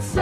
so